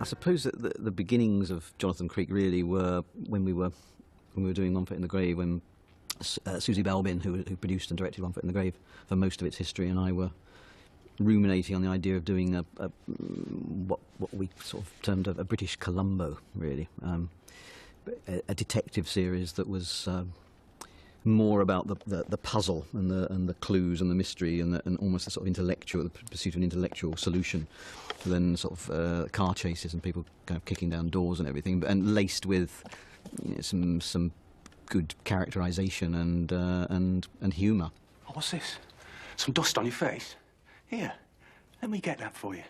I suppose that the, the beginnings of Jonathan Creek really were when we were when we were doing One Foot in the Grave, when uh, Susie Belbin, who, who produced and directed One Foot in the Grave for most of its history, and I were ruminating on the idea of doing a, a what what we sort of termed a, a British Columbo, really, um, a, a, detective series that was. Um, more about the, the, the, puzzle and the and the clues and the mystery and, the, and almost the sort of intellectual the pursuit of an intellectual solution than sort of uh, car chases and people kind of kicking down doors and everything, but, and laced with you know, some some good characterization and uh, and and humour. Oh, what's this? Some dust on your face? Here, let me get that for you.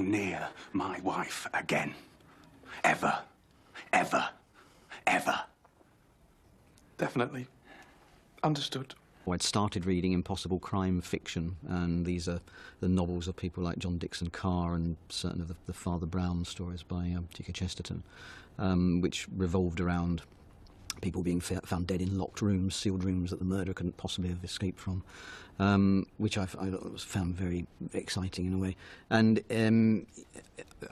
Near my wife again. Ever. Ever. Ever. Definitely. Understood. I'd started reading impossible crime fiction, and these are the novels of people like John Dickson Carr and certain of the, the Father Brown stories by um, G.K. Chesterton, um, which revolved around people being found dead in locked rooms, sealed rooms that the murderer couldn't possibly have escaped from, um, which I, I, found very exciting in a way. And um,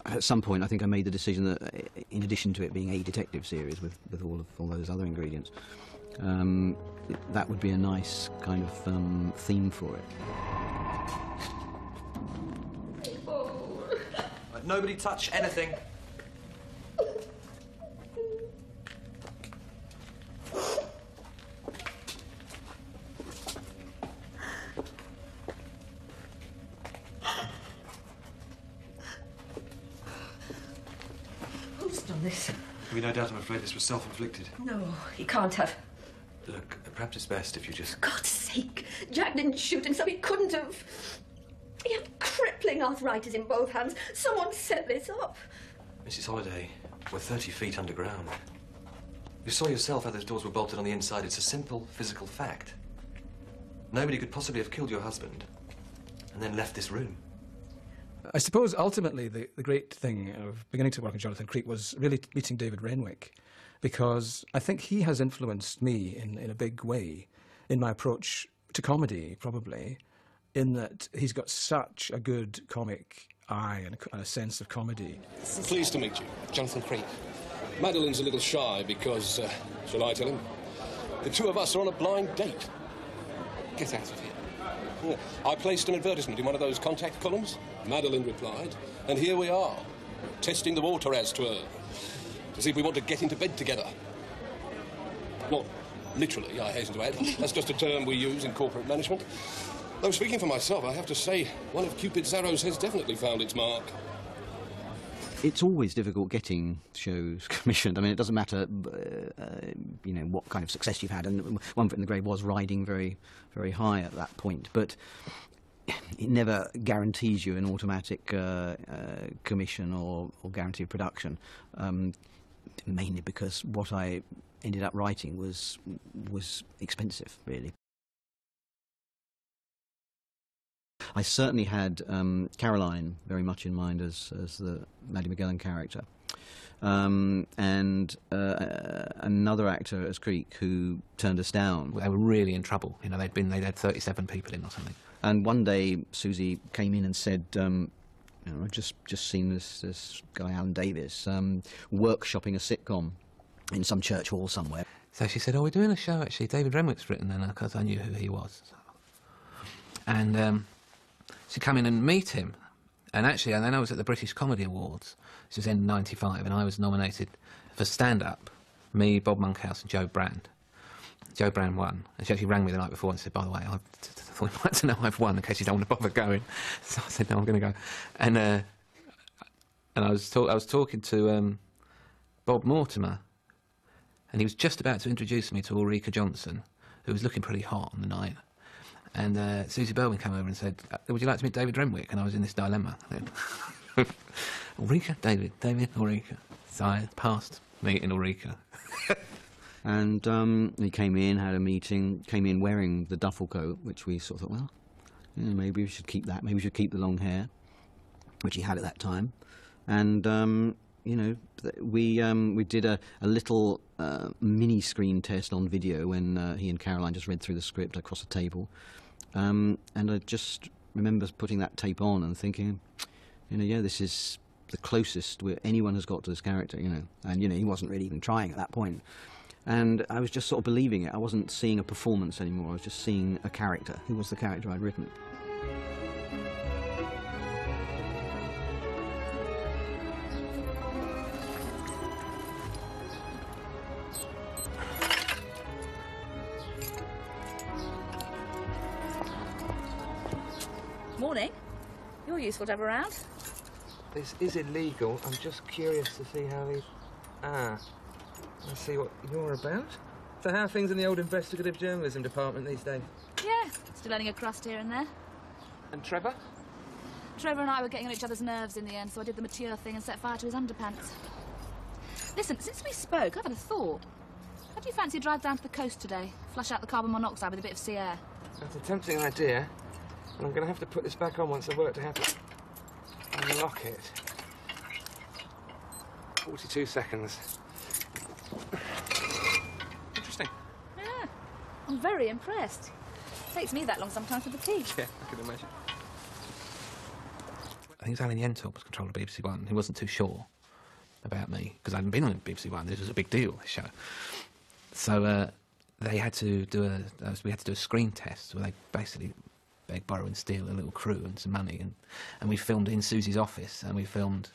at some point, I think I made the decision that, uh, in addition to it being a detective series with, with all of all those other ingredients, um, that would be a nice kind of um, theme for it. Nobody touch anything. Who's done this? We no doubt, I'm afraid this was self-inflicted. No, he can't have. Look, perhaps it's best if you just... God's sake! Jack didn't shoot him, so he couldn't have. He had crippling arthritis in both hands. Someone set this up. Mrs. Holliday, we're 30 feet underground. You saw yourself how those doors were bolted on the inside. It's a simple physical fact. Nobody could possibly have killed your husband and then left this room. I suppose ultimately the, the great thing of beginning to work with Jonathan Creek was really meeting David Renwick because I think he has influenced me in, in a big way in my approach to comedy, probably, in that he's got such a good comic eye and a, a sense of comedy. Pleased to meet you, Jonathan Creek. Madeline's a little shy because, uh, shall I tell him? The two of us are on a blind date. Get out of here. I placed an advertisement in one of those contact columns. Madeline replied, and here we are, testing the water, as twere, to see if we want to get into bed together. Not literally, I hasten to add. That's just a term we use in corporate management. Though speaking for myself, I have to say, one of Cupid's arrows has definitely found its mark. It's always difficult getting shows commissioned. I mean, it doesn't matter, uh, uh, you know, what kind of success you've had. And One Foot in the Grave was riding very, very high at that point. But it never guarantees you an automatic uh, uh, commission or, or guaranteed production. Um, mainly because what I ended up writing was was expensive, really. I certainly had um, Caroline very much in mind as, as the Maddie Magellan character. Um, and uh, another actor as Creek who turned us down. They were really in trouble. You know, they'd been they'd had 37 people in or something. And one day Susie came in and said, um, you know, I've just just seen this this guy Alan Davies, um, workshopping a sitcom in some church hall somewhere. So she said, "Oh, we're doing a show actually. David Renwick's written," and because I knew who he was, and um, she come in and meet him. And actually, and then I was at the British Comedy Awards. This was in '95, and I was nominated for stand-up. Me, Bob Monkhouse, and Jo Brand. Jo Brand won, and she actually rang me the night before and said, "By the way, I thought you'd like to know I've won in case you don't want to bother going." So I said, "No, I'm going to go." And uh, and I was I was talking to um, Bob Mortimer, and he was just about to introduce me to Ulrika Jonsson, who was looking pretty hot on the night. And uh, Susie Belbin came over and said, uh, "Would you like to meet David Renwick?" And I was in this dilemma. Ulrika, David, David, Ulrika. So I passed meeting Ulrika. and um, he came in, had a meeting, came in wearing the duffel coat, which we sort of thought, well, maybe we should keep that. Maybe we should keep the long hair. which he had at that time, and um, you know we um, we did a, a little uh, mini screen test on video when uh, he and Caroline just read through the script across a table, um, and I just remember putting that tape on and thinking, you know, yeah, this is the closest anyone has got to this character, you know, and you know he wasn't really even trying at that point. And I was just sort of believing it. I wasn't seeing a performance anymore. I was just seeing a character. Who was the character I'd written? Morning. You're useful to have around. This is illegal. I'm just curious to see how these. Ah, I see what you're about. So, how are things in the old investigative journalism department these days? Yeah, still earning a crust here and there. And Trevor? Trevor and I were getting on each other's nerves in the end, so I did the mature thing and set fire to his underpants. Listen, since we spoke, I've had a thought. How do you fancy a drive down to the coast today? Flush out the carbon monoxide with a bit of sea air. That's a tempting idea, and I'm going to have to put this back on once I've worked out how to unlock it. 42 seconds. Interesting. Yeah, I'm very impressed. It Takes me that long sometimes with the tea. Yeah, I can imagine. I think it was Alan Yentob was controller of BBC One. He wasn't too sure about me because I hadn't been on BBC One. This was a big deal. This show. So uh, they had to do a. Uh, we had to do a screen test where they basically beg, borrow, and steal a little crew and some money, and and we filmed in Susie's office, and we filmed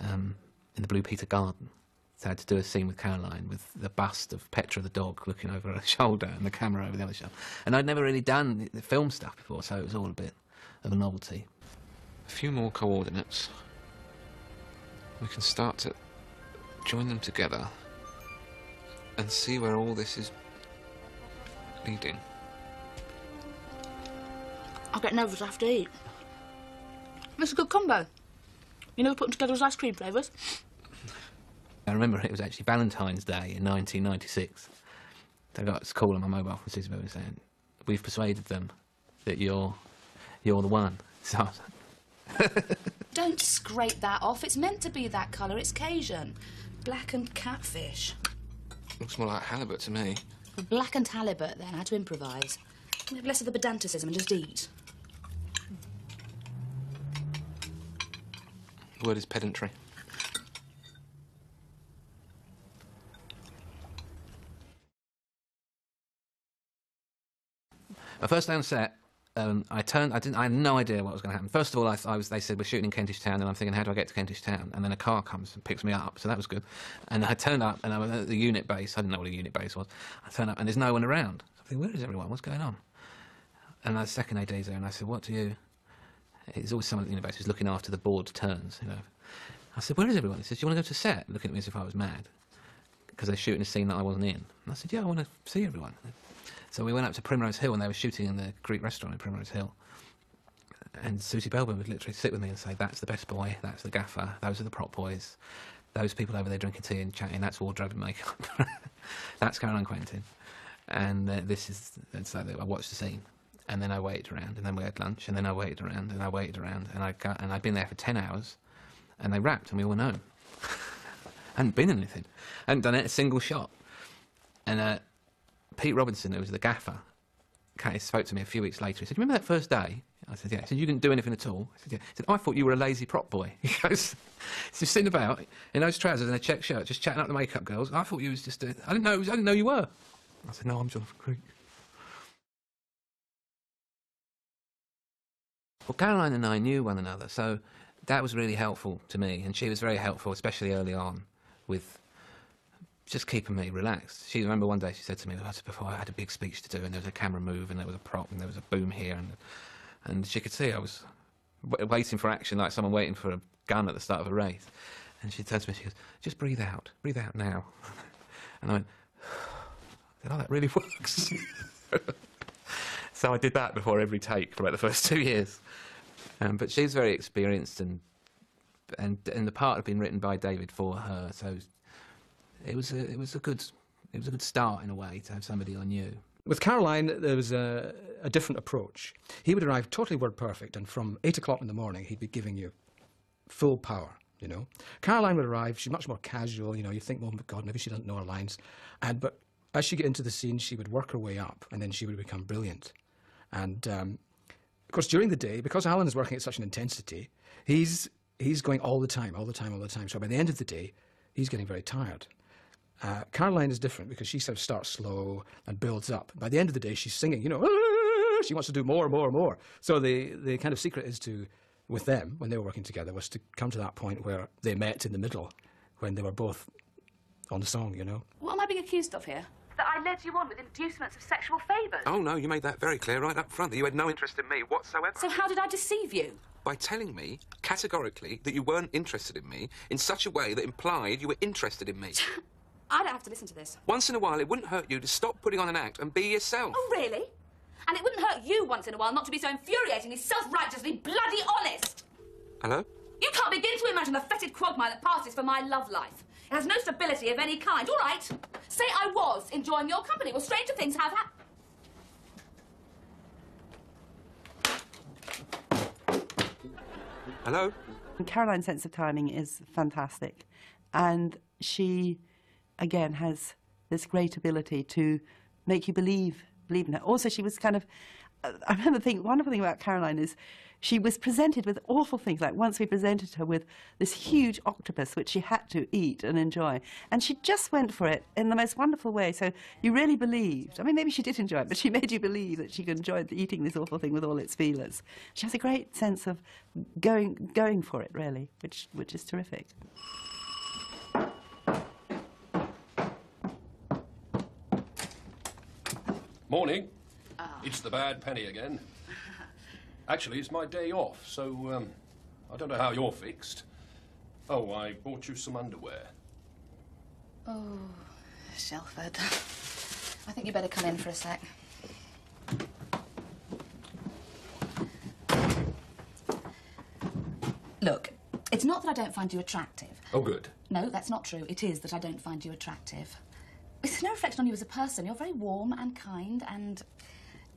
um, in the Blue Peter Garden. So I had to do a scene with Caroline with the bust of Petra the dog looking over her shoulder and the camera over the other shoulder. And I'd never really done the film stuff before, so it was all a bit of a novelty. A few more coordinates. We can start to join them together and see where all this is leading. I'll get nervous after eat. It's a good combo. You never put them together as ice cream flavours? I remember it was actually Valentine's Day in 1996. I got a call on my mobile from Susie Belbin saying, "We've persuaded them that you're you're the one." So I was like, Don't scrape that off. It's meant to be that colour. It's Cajun. Blackened catfish. looks more like halibut to me. Blackened halibut, then. I had to improvise. Have less of the pedanticism and just eat. The word is pedantry. My first day on set, um, I turned. I didn't. I had no idea what was going to happen. First of all, I, I was. They said we're shooting in Kentish Town, and I'm thinking, how do I get to Kentish Town? And then a car comes and picks me up, so that was good. And I turned up, and I was at the unit base. I didn't know what a unit base was. I turned up, and there's no one around. So I think, where is everyone? What's going on? And the second AD's there, and I said, what do you? It's always someone at the unit base who's looking after the board turns. You know. I said, where is everyone? He says, do you want to go to set? Looking at me as if I was mad because they're shooting a scene that I wasn't in. And I said, yeah, I want to see everyone. So we went up to Primrose Hill, and they were shooting in the Greek restaurant in Primrose Hill. And Susie Belbin would literally sit with me and say, "That's the best boy. That's the gaffer. Those are the prop boys. Those people over there drinking tea and chatting. That's wardrobe and makeup. that's Caroline Quentin." And uh, this is and so I watched the scene, and then I waited around, and then we had lunch, and then I waited around, and I waited around, and I got, and I'd been there for ten hours, and they wrapped, and we all know. hadn't been in anything, hadn't done it a single shot, and uh, Pete Robinson, who was the gaffer, spoke to me a few weeks later. He said, "Remember that first day?" I said, "Yeah." He said, "You didn't do anything at all." I said, "Yeah." He said, "I thought you were a lazy prop boy." He goes, "He's just sitting about in those trousers and a check shirt, just chatting up the makeup girls. I thought you was just. A, I didn't know. I didn't know you were." I said, "No, I'm Jonathan Creek." Well, Caroline and I knew one another, so that was really helpful to me, and she was very helpful, especially early on, with just keeping me relaxed. She remember one day she said to me, before I had a big speech to do, and there was a camera move, and there was a prop, and there was a boom here, and and she could see I was waiting for action, like someone waiting for a gun at the start of a race. And she turned to me, she goes, "Just breathe out, breathe out now." and I went, "Oh, that really works." so I did that before every take for about the first two years. Um, but she's very experienced, and and and the part had been written by David for her, so it was a, it was a good it was a good start in a way to have somebody I knew. With Caroline, there was a, a different approach. He would arrive totally word perfect, and from eight o'clock in the morning, he'd be giving you full power. You know, Caroline would arrive. She's much more casual. You know, you think, oh God, maybe she doesn't know her lines, and but as she get into the scene, she would work her way up, and then she would become brilliant. And um, of course, during the day, because Alan is working at such an intensity, he's he's going all the time, all the time, all the time. So by the end of the day, he's getting very tired. Uh, Caroline is different because she sort of starts slow and builds up. By the end of the day, she's singing, you know, she wants to do more, and more, and more. So the, the kind of secret is to, with them, when they were working together, was to come to that point where they met in the middle, when they were both on the song, you know. What am I being accused of here? That I led you on with inducements of sexual favours. Oh, no, you made that very clear right up front that you had no interest in me whatsoever. So how did I deceive you? By telling me, categorically, that you weren't interested in me in such a way that implied you were interested in me. I don't have to listen to this. Once in a while, it wouldn't hurt you to stop putting on an act and be yourself. Oh, really? And it wouldn't hurt you once in a while not to be so infuriatingly self-righteously bloody honest. Hello? You can't begin to imagine the fetid quagmire that passes for my love life. It has no stability of any kind. All right. Say I was enjoying your company. Well, stranger things have happened. Hello? Caroline's sense of timing is fantastic. And she, again, has this great ability to make you believe, believe in her. Also, she was kind of, uh, I remember the thing, wonderful thing about Caroline is she was presented with awful things. Like once we presented her with this huge octopus, which she had to eat and enjoy. And she just went for it in the most wonderful way. So you really believed. I mean, maybe she did enjoy it, but she made you believe that she could enjoy eating this awful thing with all its feelers. She has a great sense of going, going for it, really, which, which is terrific. Morning. It's the bad penny again. Actually, it's my day off, so um, I don't know how you're fixed. Oh, I bought you some underwear. Oh, Shelford. I think you better come in for a sec. Look, it's not that I don't find you attractive. Oh, good. No, that's not true. It is that I don't find you attractive. It's no reflection on you as a person. You're very warm and kind and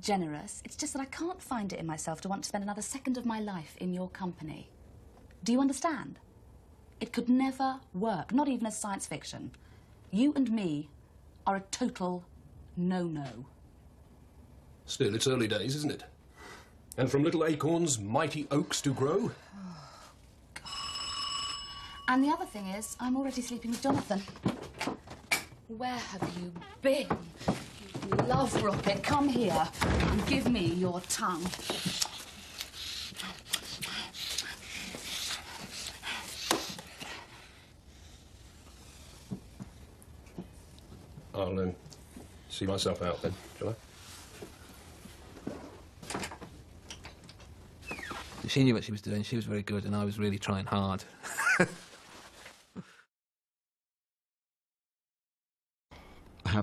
generous. It's just that I can't find it in myself to want to spend another second of my life in your company. Do you understand? It could never work, not even as science fiction. You and me are a total no-no. Still, it's early days, isn't it? And from little acorns, mighty oaks do grow. And the other thing is, I'm already sleeping with Jonathan. Where have you been? You love rocket. Come here and give me your tongue. I'll um, see myself out then, shall I? She knew what she was doing. She was very good, and I was really trying hard.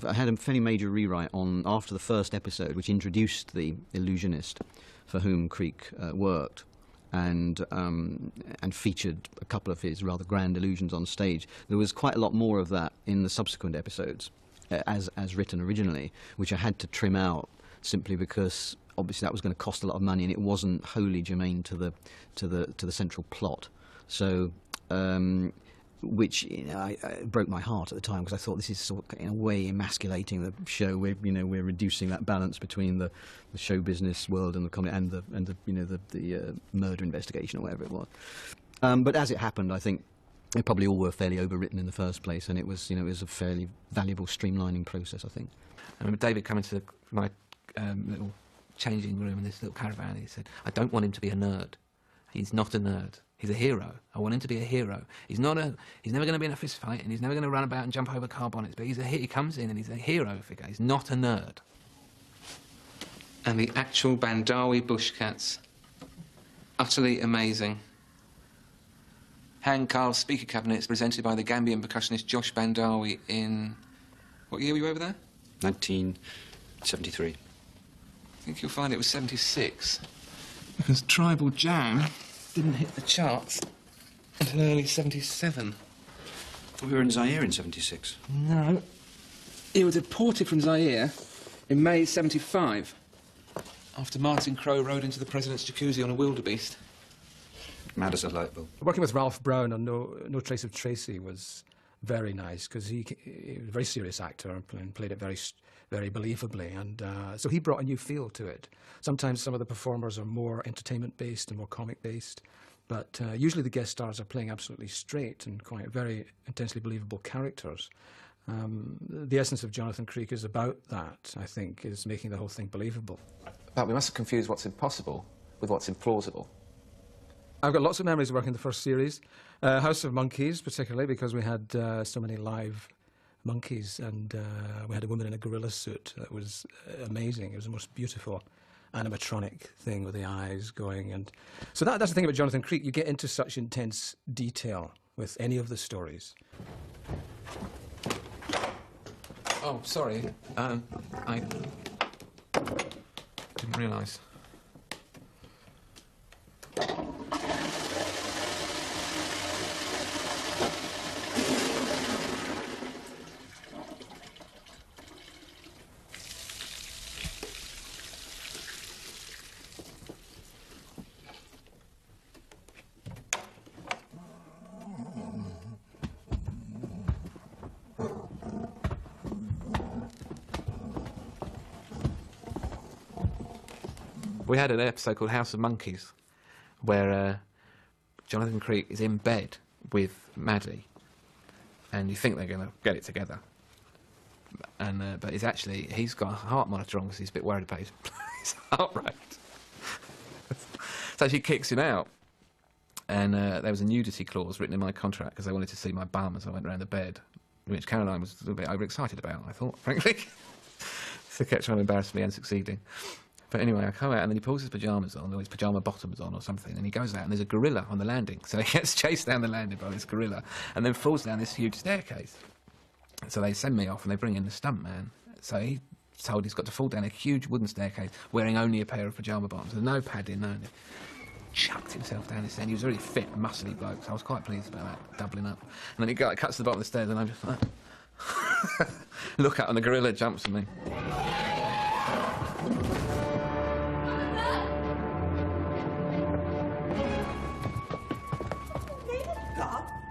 I have I had a fairly major rewrite on after the first episode, which introduced the illusionist for whom Creek uh, worked, and um, and featured a couple of his rather grand illusions on stage. There was quite a lot more of that in the subsequent episodes, uh, as as written originally, which I had to trim out simply because obviously that was going to cost a lot of money, and it wasn't wholly germane to the to the to the central plot. So. Um, which you know, I, I broke my heart at the time because I thought this is sort of, in a way emasculating the show. We're you know we're reducing that balance between the, the show business world and the comedy and the and the you know the the uh, murder investigation or whatever it was. Um, but as it happened, I think they probably all were fairly overwritten in the first place, and it was you know it was a fairly valuable streamlining process. I think. I remember David coming to my um, little changing room in this little caravan. And he said, "I don't want him to be a nerd. He's not a nerd. He's a hero. I want him to be a hero. He's not a. He's never going to be in a fist fight, and he's never going to run about and jump over car bonnets. But he's a. He comes in and he's a hero figure. He's not a nerd." And the actual Bandawi bushcats, utterly amazing. Han Carl speaker cabinets presented by the Gambian percussionist Josh Bandawi in. What year were you over there? 1973. I think you'll find it was 76. Because Tribal Jam didn't hit the charts until early 77. We were in Zaire in 76. No. He was deported from Zaire in May 75 after Martin Crowe rode into the president's jacuzzi on a wildebeest. Mad as a light bulb. Working with Ralph Brown on No, no Trace of Tracy was very nice because he, he was a very serious actor and played it very, very believably. And uh, so he brought a new feel to it. Sometimes some of the performers are more entertainment based and more comic based. But uh, usually the guest stars are playing absolutely straight and quite very intensely believable characters. Um, the essence of Jonathan Creek is about that, I think, is making the whole thing believable. But we mustn't confuse what's impossible with what's implausible. I've got lots of memories of working the first series. Uh, House of Monkeys, particularly, because we had uh, so many live monkeys and uh, we had a woman in a gorilla suit that was uh, amazing. It was the most beautiful animatronic thing with the eyes going. And so that, that's the thing about Jonathan Creek. You get into such intense detail with any of the stories. Oh, sorry. Um, I didn't realise. We had an episode called House of Monkeys, where uh, Jonathan Creek is in bed with Maddie, and you think they're going to get it together, and uh, but he's actually he's got a heart monitor on because he's a bit worried about his, his heart rate. so she kicks him out, and uh, there was a nudity clause written in my contract because they wanted to see my bum as I went around the bed, which Caroline was a little bit overexcited about. I thought, frankly, so kept trying to embarrass me and succeeding. But anyway, I come out and then he pulls his pajamas on, or his pajama bottoms on, or something, and he goes out and there's a gorilla on the landing. So he gets chased down the landing by this gorilla, and then falls down this huge staircase. So they send me off and they bring in the stuntman. So he's told he's got to fall down a huge wooden staircase wearing only a pair of pajama bottoms, no padding, no. anything. Chucked himself down this, and he was a really fit, muscly bloke. So I was quite pleased about that, doubling up. And then he got, cuts to the bottom of the stairs, and I'm just like, look out, and the gorilla jumps at me.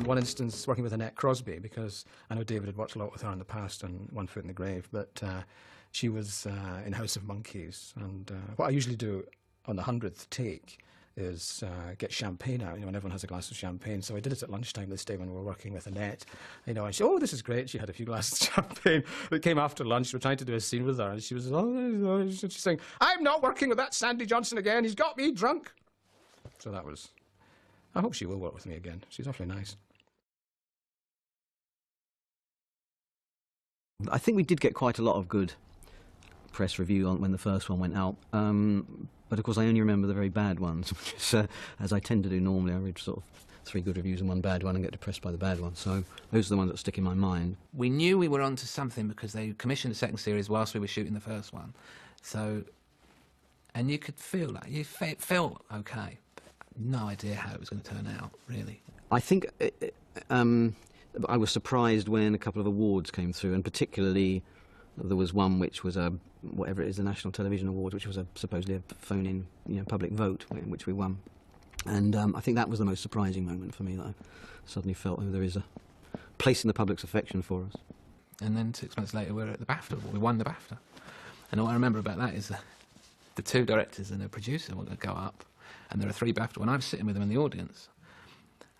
In one instance, working with Annette Crosbie, because I know David had worked a lot with her in the past on One Foot in the Grave, but uh, she was uh, in House of Monkeys. And uh, what I usually do on the hundredth take is uh, get champagne out, you know, when everyone has a glass of champagne. So I did it at lunchtime this day when we were working with Annette. You know, and she, oh, this is great. She had a few glasses of champagne. It came after lunch. We were trying to do a scene with her, and she was, oh, she's saying, I'm not working with that Sandy Johnson again. He's got me drunk. So that was. I hope she will work with me again. She's awfully nice. I think we did get quite a lot of good press review on when the first one went out. Um, but of course, I only remember the very bad ones, is, uh, as I tend to do normally. I read sort of three good reviews and one bad one and get depressed by the bad one. So those are the ones that stick in my mind. we knew we were onto something because they commissioned the second series whilst we were shooting the first one. So, and you could feel that you fe- felt okay, no idea how it was going to turn out. Really, I think uh, uh, um, I was surprised when a couple of awards came through, and particularly there was one which was a whatever it is, the National Television Awards, which was a supposedly a phone-in, you know, public vote, which we won. And um, I think that was the most surprising moment for me. That I suddenly felt, oh, there is a place in the public's affection for us. and then six months later we we're at the BAFTA. Award. We won the BAFTA, and all I remember about that is the, the two directors and the producer to go up, and there are three BAFTA. And I was sitting with them in the audience,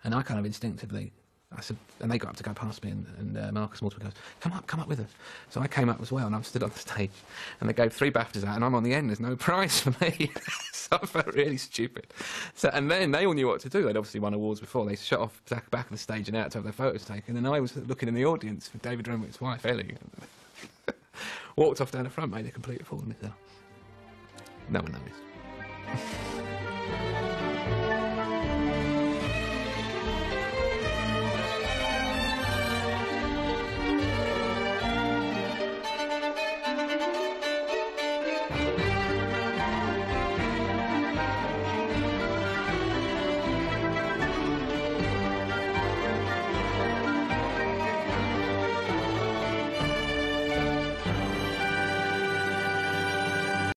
and I kind of instinctively. I said, and they got up to go past me, and, and uh, Marcus Mortimer goes, "Come up, come up with us." So I came up as well, and I'm stood on the stage, and they gave three BAFTAs out, and I'm on the end. There's no prize for me, so I felt really stupid. So, and then they all knew what to do. They'd obviously won awards before. They shot off back, back of the stage and out to have their photos taken, and I was looking in the audience for David Renwick's wife Ellie. Walked off down the front, made a complete fool of myself. No one noticed.